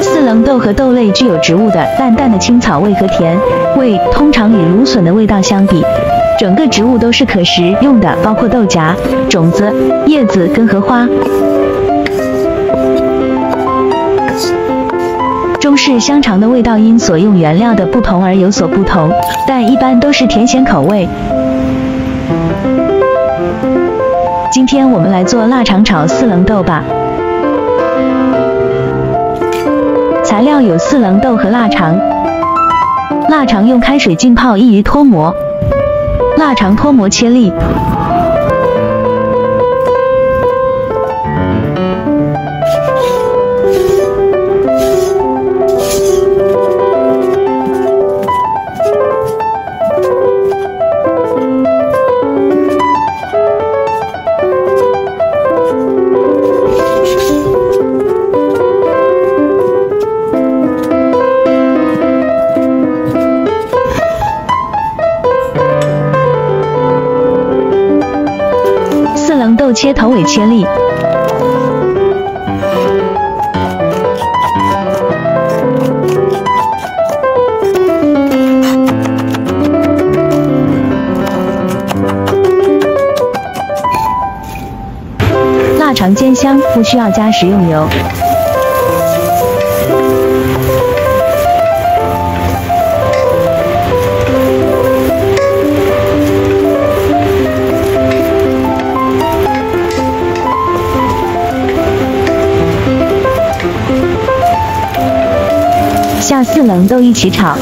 四棱豆和豆类具有植物的淡淡的青草味和甜味，通常与芦笋的味道相比，整个植物都是可食用的，包括豆荚、种子、叶子、根和花。中式香肠的味道因所用原料的不同而有所不同，但一般都是甜咸口味。今天我们来做腊肠炒四棱豆吧。料有四棱豆和腊肠。腊肠用开水浸泡易于脱模，腊肠脱模切粒。切头尾切粒。腊肠煎香，不需要加食用油。下四棱豆一起炒。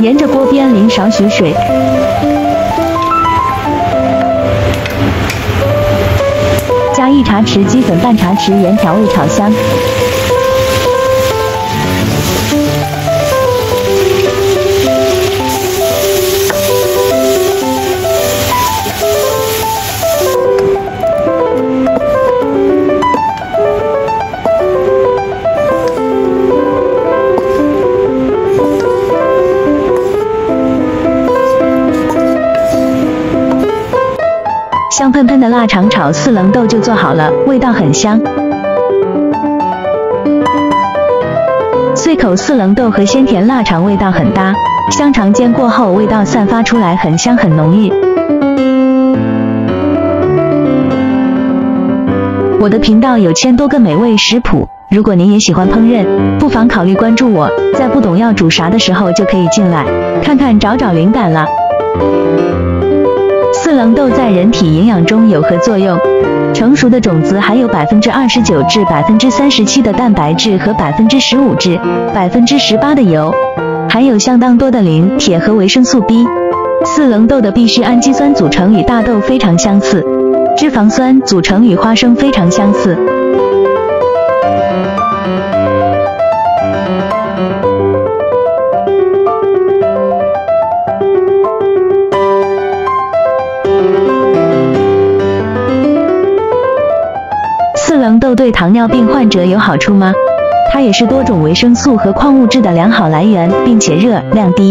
沿着锅边淋少许水，加一茶匙鸡粉、半茶匙盐调味炒香。腊肠炒四棱豆就做好了，味道很香。脆口四棱豆和鲜甜腊肠味道很搭，香肠煎过后味道散发出来很香很浓郁。我的频道有千多个美味食谱，如果您也喜欢烹饪，不妨考虑关注我，在不懂要煮啥的时候就可以进来看看找找灵感了。四棱豆在人体营养中有何作用？成熟的种子含有百分之二十九至百分之三十七的蛋白质和百分之十五至百分之十八的油，含有相当多的磷、铁和维生素 B。四棱豆的必需氨基酸组成与大豆非常相似，脂肪酸组成与花生非常相似。豆对糖尿病患者有好处吗？它也是多种维生素和矿物质的良好来源，并且热量低。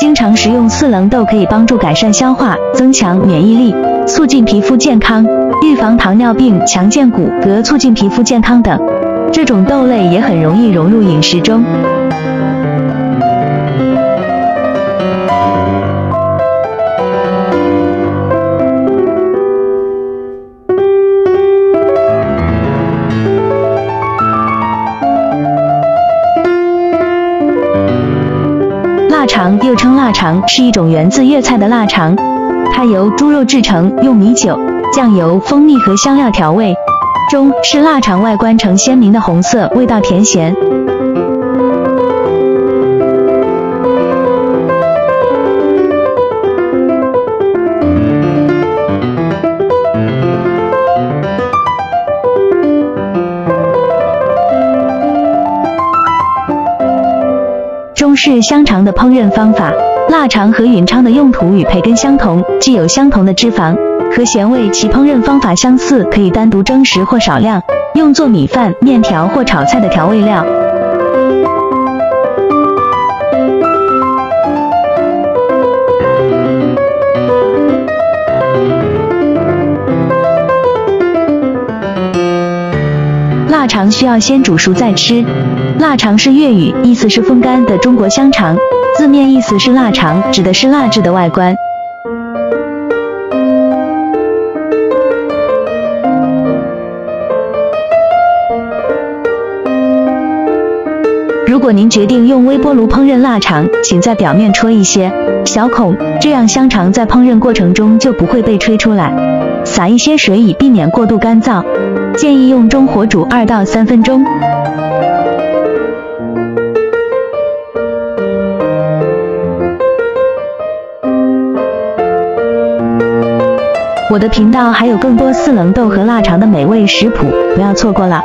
经常食用四棱豆可以帮助改善消化、增强免疫力、促进皮肤健康、预防糖尿病、强健骨骼、促进皮肤健康等。这种豆类也很容易融入饮食中。又称腊肠，是一种源自粤菜的腊肠，它由猪肉制成，用米酒、酱油、蜂蜜和香料调味。中是腊肠外观呈鲜明的红色，味道甜咸。是香肠的烹饪方法，腊肠和允昌的用途与培根相同，既有相同的脂肪和咸味，其烹饪方法相似，可以单独蒸食或少量用作米饭、面条或炒菜的调味料。腊肠需要先煮熟再吃。腊肠是粤语，意思是风干的中国香肠，字面意思是腊肠，指的是腊制的外观。如果您决定用微波炉烹饪腊肠，请在表面戳一些小孔，这样香肠在烹饪过程中就不会被吹出来。撒一些水以避免过度干燥，建议用中火煮二到三分钟。我的频道还有更多四棱豆和腊肠的美味食谱，不要错过了。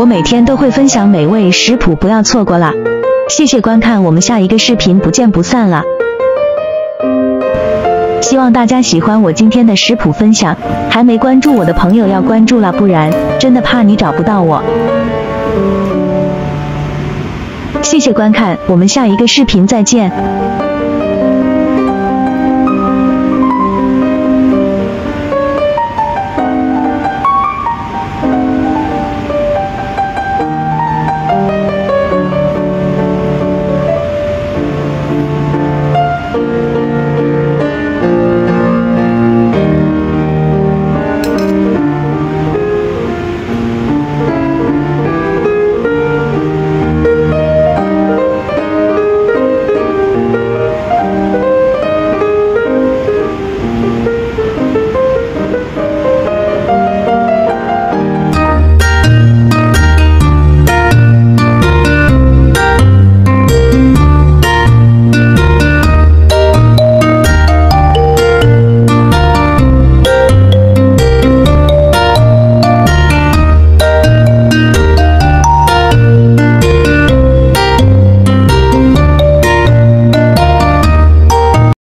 我每天都会分享美味食谱，不要错过了。谢谢观看，我们下一个视频不见不散了。希望大家喜欢我今天的食谱分享，还没关注我的朋友要关注了，不然真的怕你找不到我。谢谢观看，我们下一个视频再见。